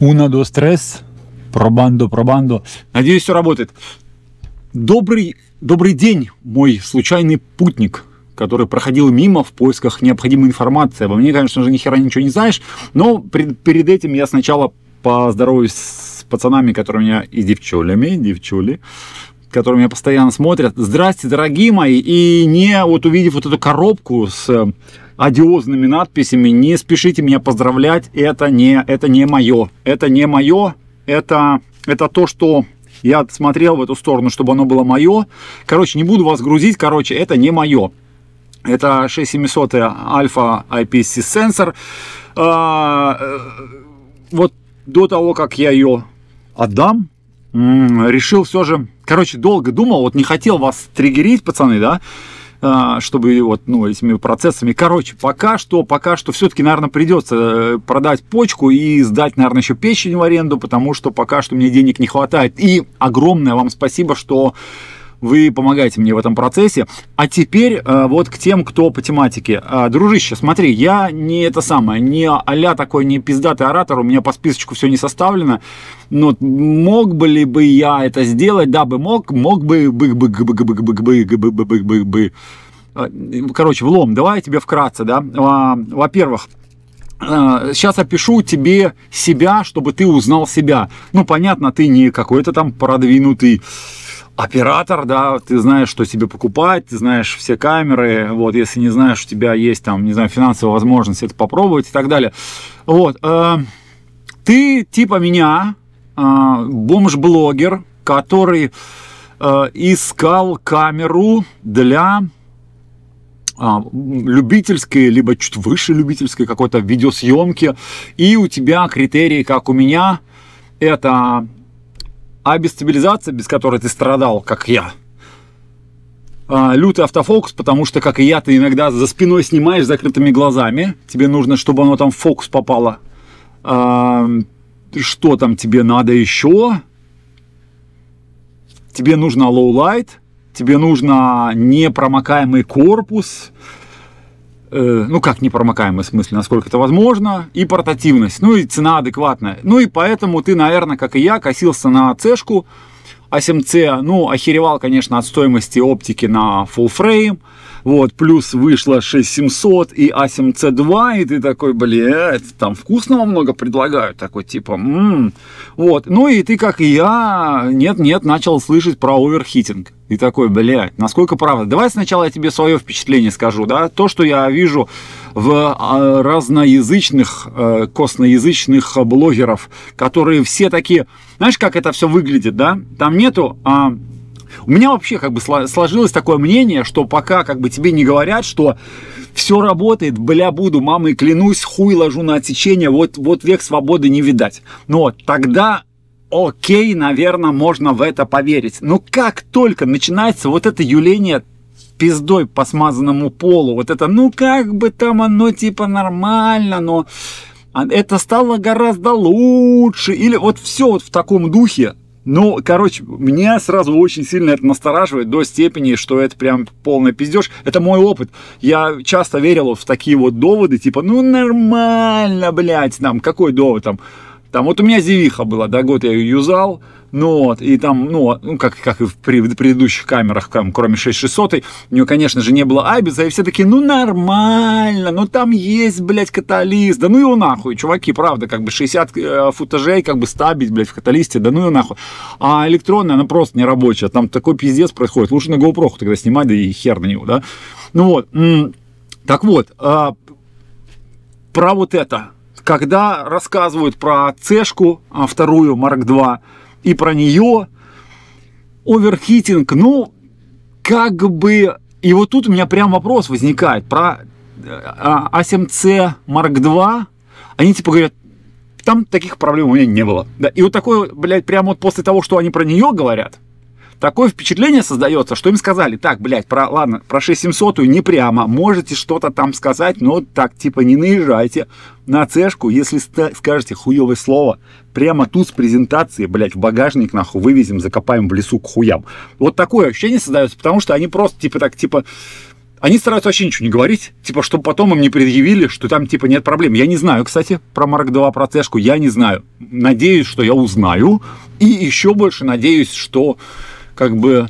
Уна до стресс. Пробандо, пробандо. Надеюсь, все работает. Добрый, добрый день, мой случайный путник, который проходил мимо в поисках необходимой информации. Обо мне, конечно же, ни хера ничего не знаешь, но пред, перед этим я сначала поздороваюсь с пацанами, которые меня и девчулями, девчули, которые меня постоянно смотрят. Здрасте, дорогие мои, и не вот увидев вот эту коробку с одиозными надписями, не спешите меня поздравлять, это не, это не мое, это не мое, это, это то, что я смотрел в эту сторону, чтобы оно было мое. Короче, не буду вас грузить, короче, это не мое. Это 6700 альфа IPC сенсор. Вот до того, как я ее отдам, решил все же, короче, долго думал, вот не хотел вас триггерить, пацаны, да, чтобы вот, ну, этими процессами. Короче, пока что, пока что все-таки, наверное, придется э, продать почку и сдать, наверное, еще печень в аренду, потому что пока что мне денег не хватает. И огромное вам спасибо, что вы помогаете мне в этом процессе. А теперь э, вот к тем, кто по тематике. Э, дружище, смотри, я не это самое, не а такой, не пиздатый оратор, у меня по списочку все не составлено. Но мог бы ли бы я это сделать? Да, бы мог, мог бы, бы, бы, бы, бы, бы, бы, бы, бы, бы, бы, бы, бы. Короче, влом, давай я тебе вкратце, да. Во-первых, сейчас опишу тебе себя, чтобы ты узнал себя. Ну, понятно, ты не какой-то там продвинутый оператор, да, ты знаешь, что себе покупать, ты знаешь все камеры, вот, если не знаешь, у тебя есть там, не знаю, финансовая возможность это попробовать и так далее. Вот, э, ты типа меня, э, бомж-блогер, который э, искал камеру для э, любительской, либо чуть выше любительской какой-то видеосъемки, и у тебя критерии, как у меня, это а без стабилизации, без которой ты страдал, как я, а, лютый автофокус, потому что, как и я, ты иногда за спиной снимаешь закрытыми глазами. Тебе нужно, чтобы оно там в фокус попало. А, что там тебе надо еще? Тебе нужно low light, тебе нужно непромокаемый корпус, ну как непромокаемый смысле, насколько это возможно, и портативность, ну и цена адекватная. Ну и поэтому ты, наверное, как и я, косился на цешку А7C, ну, охеревал, конечно, от стоимости оптики на full frame, вот, плюс вышло 6700 и А7C2, и ты такой, блядь, там вкусного много предлагают, такой типа, м-м. вот, ну и ты, как и я, нет-нет, начал слышать про оверхитинг. И такой, блядь, насколько правда? Давай сначала я тебе свое впечатление скажу, да, то, что я вижу в а, разноязычных, э, косноязычных блогеров, которые все такие, знаешь, как это все выглядит, да? Там нету а, у меня вообще как бы сложилось такое мнение, что пока как бы тебе не говорят, что все работает, бля, буду, мамой клянусь, хуй ложу на отсечение, вот, вот век свободы не видать. Но тогда окей, наверное, можно в это поверить. Но как только начинается вот это юление пиздой по смазанному полу, вот это, ну как бы там оно типа нормально, но это стало гораздо лучше, или вот все вот в таком духе, ну, короче, меня сразу очень сильно это настораживает до степени, что это прям полный пиздеж. Это мой опыт. Я часто верил в такие вот доводы, типа, ну нормально, блядь, там, какой довод там. Там вот у меня зевиха была, да, год я ее юзал, ну вот, и там, ну, ну как, как и в предыдущих камерах, там, кроме 6600, у нее, конечно же, не было Айбиса, и все такие, ну, нормально, ну, там есть, блядь, каталист, да ну его нахуй, чуваки, правда, как бы 60 э, футажей, как бы стабить, блядь, в каталисте, да ну его нахуй. А электронная, она просто не рабочая, там такой пиздец происходит, лучше на GoPro тогда снимать, да и хер на него, да. Ну вот, так вот, э, про вот это, когда рассказывают про цешку, а, вторую, Марк 2, и про нее. Оверхитинг, ну, как бы... И вот тут у меня прям вопрос возникает про А7C Mark II. Они типа говорят, там таких проблем у меня не было. Да, и вот такой, блядь, прямо вот после того, что они про нее говорят, такое впечатление создается, что им сказали, так, блядь, про, ладно, про 6700 не прямо, можете что-то там сказать, но так, типа, не наезжайте на цешку, если скажете хуевое слово, прямо тут с презентации, блядь, в багажник, нахуй, вывезем, закопаем в лесу к хуям. Вот такое ощущение создается, потому что они просто, типа, так, типа, Они стараются вообще ничего не говорить, типа, чтобы потом им не предъявили, что там, типа, нет проблем. Я не знаю, кстати, про Марк 2 про цешку, я не знаю. Надеюсь, что я узнаю. И еще больше надеюсь, что, как бы,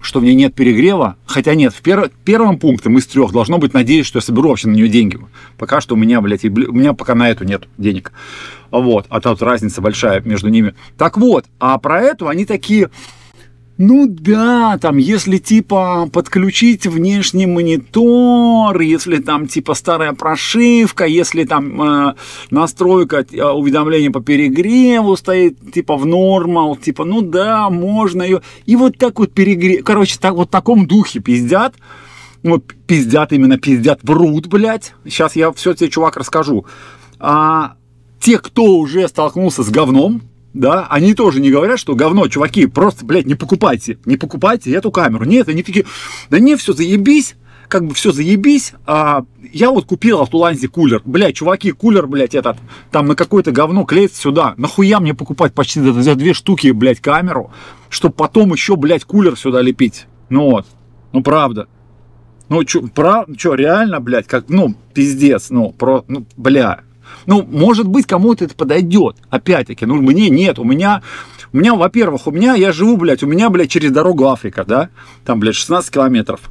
что в ней нет перегрева. Хотя нет, в пер первом пункте из трех должно быть, надеюсь, что я соберу вообще на нее деньги. Пока что у меня, блядь, и, у меня пока на эту нет денег. Вот, а тут разница большая между ними. Так вот, а про эту они такие, ну да, там, если типа подключить внешний монитор, если там типа старая прошивка, если там э, настройка э, уведомления по перегреву стоит типа в нормал, типа, ну да, можно ее. И вот так вот перегрев, короче, так вот в таком духе пиздят. Вот пиздят именно, пиздят, врут, блядь. Сейчас я все тебе, чувак, расскажу. А те, кто уже столкнулся с говном, да, они тоже не говорят, что говно, чуваки, просто, блядь, не покупайте, не покупайте эту камеру. Нет, они такие, да не, все, заебись, как бы все заебись. А, я вот купил в Туланзе кулер. Блядь, чуваки, кулер, блядь, этот, там на какое-то говно клеится сюда. Нахуя мне покупать почти за, две штуки, блядь, камеру, чтобы потом еще, блядь, кулер сюда лепить? Ну вот, ну правда. Ну, чё, прав, чё, реально, блядь, как, ну, пиздец, ну, про, ну, бля, ну, может быть, кому-то это подойдет. Опять-таки, ну, мне нет. У меня, у меня, во-первых, у меня, я живу, блядь, у меня, блядь, через дорогу Африка, да? Там, блядь, 16 километров.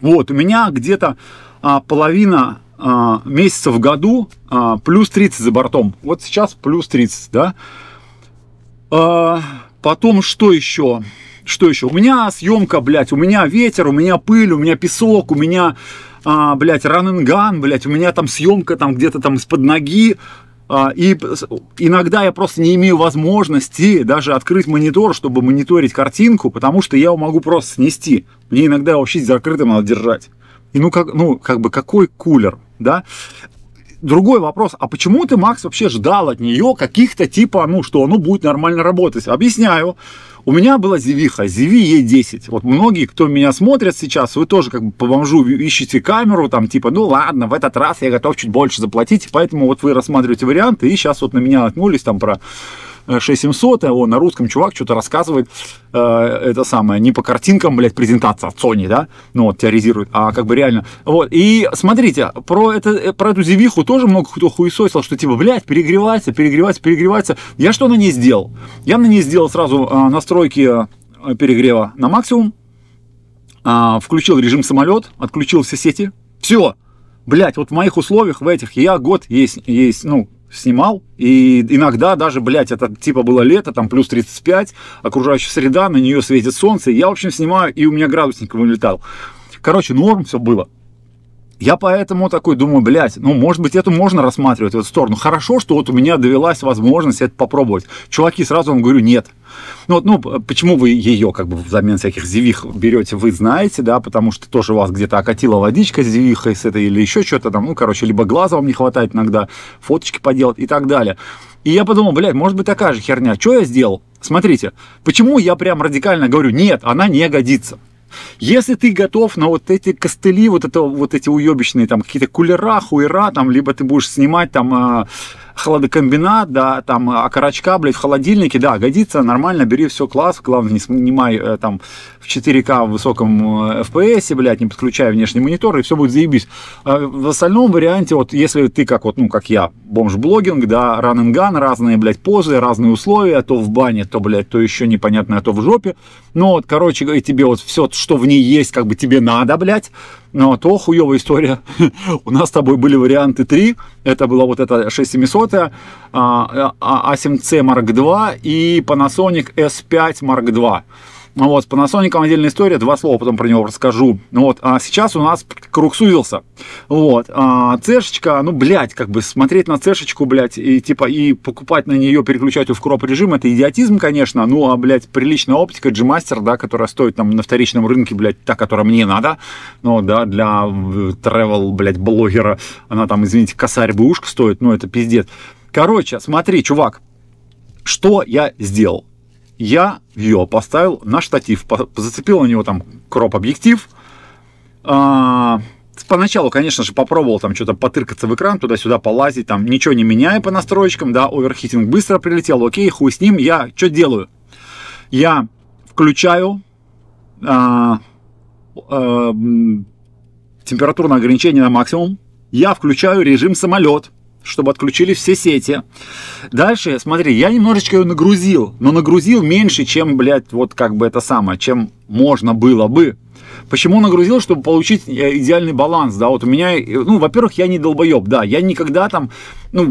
Вот, у меня где-то а, половина а, месяцев в году а, плюс 30 за бортом. Вот сейчас плюс 30, да? А, потом что еще? Что еще? У меня съемка, блядь, у меня ветер, у меня пыль, у меня песок, у меня а, блядь, раненган, блядь, у меня там съемка там где-то там из-под ноги, а, и иногда я просто не имею возможности даже открыть монитор, чтобы мониторить картинку, потому что я его могу просто снести. Мне иногда вообще закрытым надо держать. И ну как, ну, как бы какой кулер, да? Другой вопрос, а почему ты, Макс, вообще ждал от нее каких-то типа, ну, что оно будет нормально работать? Объясняю. У меня была Зевиха, Зеви Е10. Вот многие, кто меня смотрят сейчас, вы тоже как бы по бомжу ищете камеру, там типа, ну ладно, в этот раз я готов чуть больше заплатить, поэтому вот вы рассматриваете варианты, и сейчас вот на меня наткнулись там про 6700, а он на русском чувак что-то рассказывает, э, это самое, не по картинкам, блядь, презентация от Sony, да, ну вот, теоризирует, а как бы реально. Вот, и смотрите, про, это, э, про эту зевиху тоже много кто хуесосил, что типа, блядь, перегревается, перегревается, перегревается. Я что на ней сделал? Я на ней сделал сразу э, настройки э, перегрева на максимум, э, включил режим самолет, отключил все сети, все, блядь, вот в моих условиях, в этих, я год есть, есть, ну, снимал, и иногда даже, блядь, это типа было лето, там плюс 35, окружающая среда, на нее светит солнце, я, в общем, снимаю, и у меня градусник вылетал. Короче, норм все было. Я поэтому такой думаю, блядь, ну, может быть, это можно рассматривать эту сторону. Хорошо, что вот у меня довелась возможность это попробовать. Чуваки, сразу вам говорю, нет. Ну, вот, ну, почему вы ее, как бы, взамен всяких зевих берете, вы знаете, да, потому что тоже вас где-то окатила водичка с зевихой с этой или еще что-то там, ну, короче, либо глаза вам не хватает иногда, фоточки поделать и так далее. И я подумал, блядь, может быть такая же херня. Что я сделал? Смотрите, почему я прям радикально говорю, нет, она не годится. Если ты готов на вот эти костыли, вот, это, вот эти уебищные, там, какие-то кулера, хуера, там, либо ты будешь снимать там холодокомбинат, да, там, окорочка, блядь, в холодильнике, да, годится, нормально, бери все класс, главное, не снимай э, там в 4К в высоком э, FPS, блядь, не подключай внешний монитор, и все будет заебись. А в остальном варианте, вот, если ты как вот, ну, как я, бомж-блогинг, да, run and gun, разные, блядь, позы, разные условия, то в бане, то, блядь, то еще непонятно, то в жопе, ну, вот, короче, говоря, тебе вот все, что в ней есть, как бы тебе надо, блядь, но то хуевая история. У нас с тобой были варианты 3. Это было вот это 6700, А7C Mark II и Panasonic S5 Mark II. Вот, с Panasonic отдельная история, два слова потом про него расскажу. Вот, а сейчас у нас круг сузился. Вот, а цешечка, ну, блядь, как бы смотреть на цешечку, блядь, и типа, и покупать на нее, переключать ее в кроп режим, это идиотизм, конечно, ну, а, блядь, приличная оптика, G-Master, да, которая стоит там на вторичном рынке, блядь, та, которая мне надо, ну, да, для travel, блядь, блогера, она там, извините, косарь бы ушка стоит, ну, это пиздец. Короче, смотри, чувак, что я сделал? Я ее поставил на штатив, зацепил на него там кроп-объектив. А, поначалу, конечно же, попробовал там что-то потыркаться в экран, туда-сюда полазить, там ничего не меняя по настройкам, да, оверхитинг быстро прилетел, окей, хуй с ним, я что делаю? Я включаю а, а, температурное ограничение на максимум, я включаю режим самолет, чтобы отключили все сети. Дальше, смотри, я немножечко ее нагрузил, но нагрузил меньше, чем, блядь, вот как бы это самое, чем можно было бы. Почему нагрузил, чтобы получить э, идеальный баланс, да, вот у меня, ну, во-первых, я не долбоеб, да, я никогда там, ну,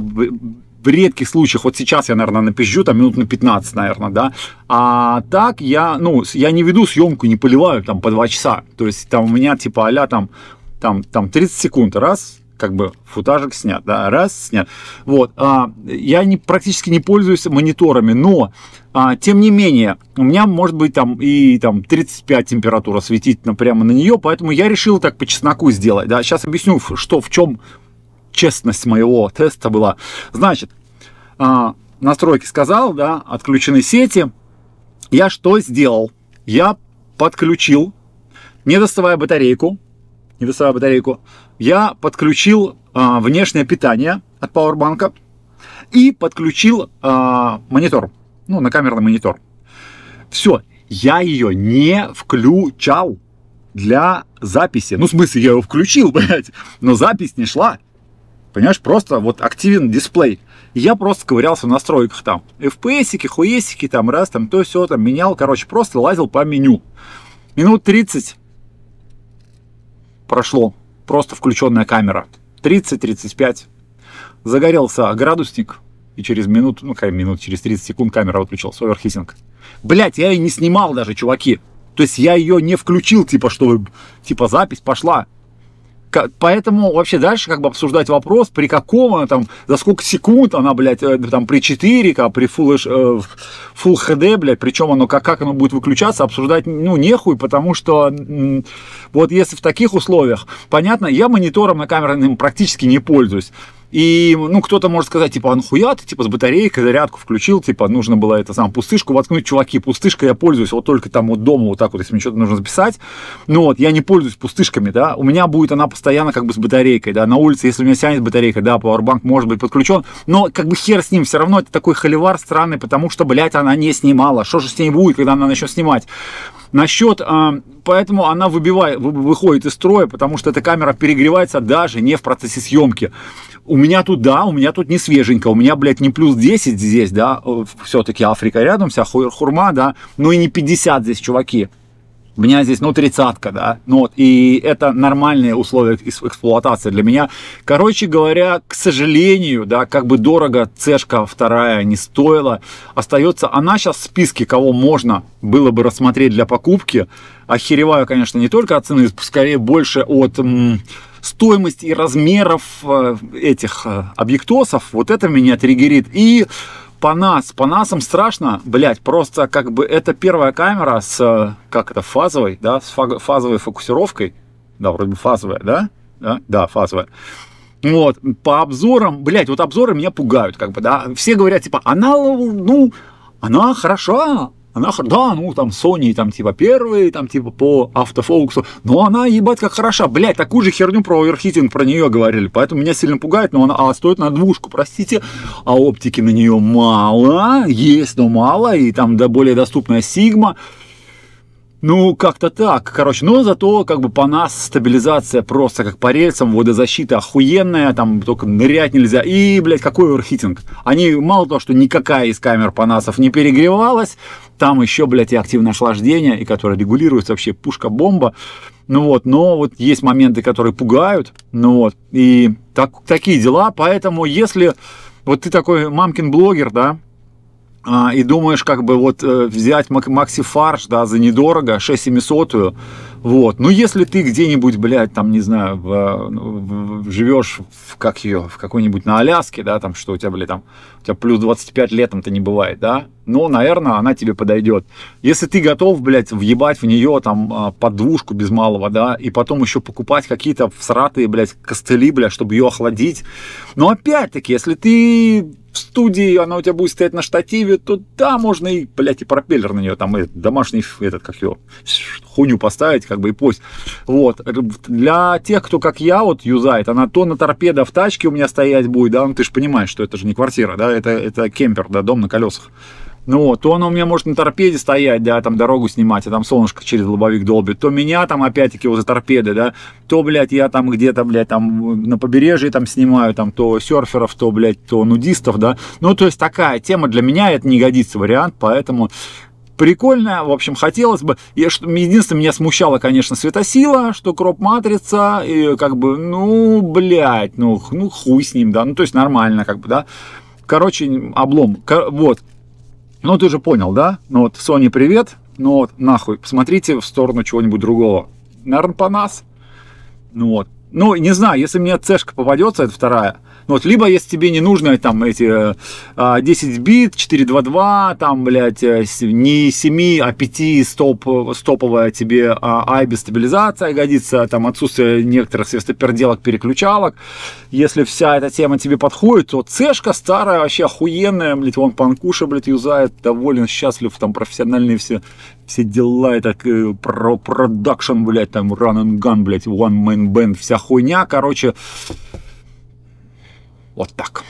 в редких случаях, вот сейчас я, наверное, напизжу, там минут на 15, наверное, да, а так я, ну, я не веду съемку, не поливаю там по 2 часа, то есть там у меня типа а там, там, там 30 секунд, раз, как бы футажик снят, да, раз, снят. Вот, а, я не, практически не пользуюсь мониторами, но, а, тем не менее, у меня может быть там и там 35 температура светить на, прямо на нее, поэтому я решил так по чесноку сделать, да. Сейчас объясню, что, в чем честность моего теста была. Значит, а, настройки сказал, да, отключены сети. Я что сделал? Я подключил, не доставая батарейку, не доставая батарейку, я подключил а, внешнее питание от Powerbank и подключил а, монитор, ну, на камерный монитор. Все, я ее не включал для записи. Ну, в смысле, я ее включил, блядь, но запись не шла. Понимаешь, просто вот активен дисплей. я просто ковырялся в настройках там. FPS-ики, хуесики, там раз, там то все там менял. Короче, просто лазил по меню. Минут 30 прошло. Просто включенная камера. 30-35. Загорелся градусник. И через минуту, ну какая минут, через 30 секунд камера выключилась. Оверхитинг. Блять, я ее не снимал даже, чуваки. То есть я ее не включил, типа, чтобы, типа, запись пошла. Поэтому вообще дальше как бы обсуждать вопрос, при каком она там, за сколько секунд она, блядь, э, там при 4К, при Full, Full HD, блядь, причем оно, как, как оно будет выключаться, обсуждать, ну, нехуй, потому что вот если в таких условиях, понятно, я монитором на камерным практически не пользуюсь. И, ну, кто-то может сказать, типа, а нахуя ты, типа, с батарейкой зарядку включил, типа, нужно было это сам пустышку воткнуть. Чуваки, пустышка я пользуюсь вот только там вот дома, вот так вот, если мне что-то нужно записать. Ну вот, я не пользуюсь пустышками, да, у меня будет она постоянно как бы с батарейкой, да, на улице, если у меня сядет батарейка, да, Powerbank может быть подключен, но как бы хер с ним, все равно это такой холивар странный, потому что, блядь, она не снимала. Что же с ней будет, когда она начнет снимать? Насчет, а, поэтому она выбивает, выходит из строя, потому что эта камера перегревается даже не в процессе съемки. У меня тут, да, у меня тут не свеженько, у меня, блядь, не плюс 10 здесь, да, все-таки Африка рядом, вся хурма, да, но и не 50 здесь, чуваки. Меня здесь, ну, тридцатка, да, ну вот, и это нормальные условия эксплуатации для меня. Короче говоря, к сожалению, да, как бы дорого цешка вторая не стоила, остается, она сейчас в списке, кого можно было бы рассмотреть для покупки, охереваю, конечно, не только от цены, скорее больше от стоимости и размеров э, этих э, объектосов, вот это меня триггерит, и по нас, по насам страшно, блять, просто как бы это первая камера с, как это, фазовой, да, с фазовой фокусировкой, да, вроде бы фазовая, да, да, да фазовая. Вот, по обзорам, блять, вот обзоры меня пугают, как бы, да, все говорят, типа, она, ну, она хороша, она, да, ну, там, Sony, там, типа, первые, там, типа, по автофокусу, но она, ебать, как хороша. Блядь, такую же херню про оверхитинг про нее говорили, поэтому меня сильно пугает, но она а, стоит на двушку, простите, а оптики на нее мало, есть, но мало, и там да, более доступная Sigma, ну, как-то так, короче, но зато как бы по нас стабилизация просто как по рельсам, водозащита охуенная, там только нырять нельзя. И, блядь, какой оверхитинг. Они, мало того, что никакая из камер по насов не перегревалась, там еще, блядь, и активное охлаждение, и которое регулируется вообще пушка-бомба. Ну вот, но вот есть моменты, которые пугают, ну вот, и так, такие дела, поэтому если вот ты такой мамкин блогер, да, а, и думаешь, как бы вот э, взять Макси Фарш, да, за недорого, 6700, вот. Ну, если ты где-нибудь, блядь, там, не знаю, в, в, живешь, в, как ее, в какой-нибудь на Аляске, да, там, что у тебя, блядь, там, у тебя плюс 25 летом-то не бывает, да, ну, наверное, она тебе подойдет. Если ты готов, блядь, въебать в нее, там, а, под двушку без малого, да, и потом еще покупать какие-то всратые, блядь, костыли, блядь, чтобы ее охладить, но опять-таки, если ты в студии, она у тебя будет стоять на штативе, то да, можно и, блядь, и пропеллер на нее, там, и домашний, этот, как его, хуйню поставить, как бы и пусть. Вот. Для тех, кто как я вот юзает, она то на торпедо в тачке у меня стоять будет, да, ну ты же понимаешь, что это же не квартира, да, это, это кемпер, да, дом на колесах. ну вот, то она у меня может на торпеде стоять, да, там дорогу снимать, а там солнышко через лобовик долбит, то меня там опять-таки возле торпеды, да, то, блядь, я там где-то, блядь, там на побережье там снимаю, там то серферов, то, блядь, то нудистов, да, ну, то есть такая тема для меня, это не годится вариант, поэтому прикольно, в общем, хотелось бы. Единственное, меня смущало, конечно, светосила, что кроп-матрица, и как бы, ну, блядь, ну, ну, хуй с ним, да, ну, то есть нормально, как бы, да. Короче, облом. Вот, ну, ты же понял, да? Ну вот, Sony, привет. Ну вот, нахуй, посмотрите в сторону чего-нибудь другого. Наверное, по нас. Ну вот. Ну, не знаю, если мне цешка попадется, это вторая, вот, либо, если тебе не нужны там эти 10 а, бит, 422, там, блядь, э, не 7, а 5 стоп, стоповая тебе IB стабилизация годится, там отсутствие некоторых свистоперделок, переключалок. Если вся эта тема тебе подходит, то цешка старая, вообще охуенная, блядь, вон Панкуша, блядь, юзает, доволен, счастлив, там профессиональные все все дела, это э, про продакшн, блядь, там run and gun, блядь, one man band, вся хуйня, короче, вот так.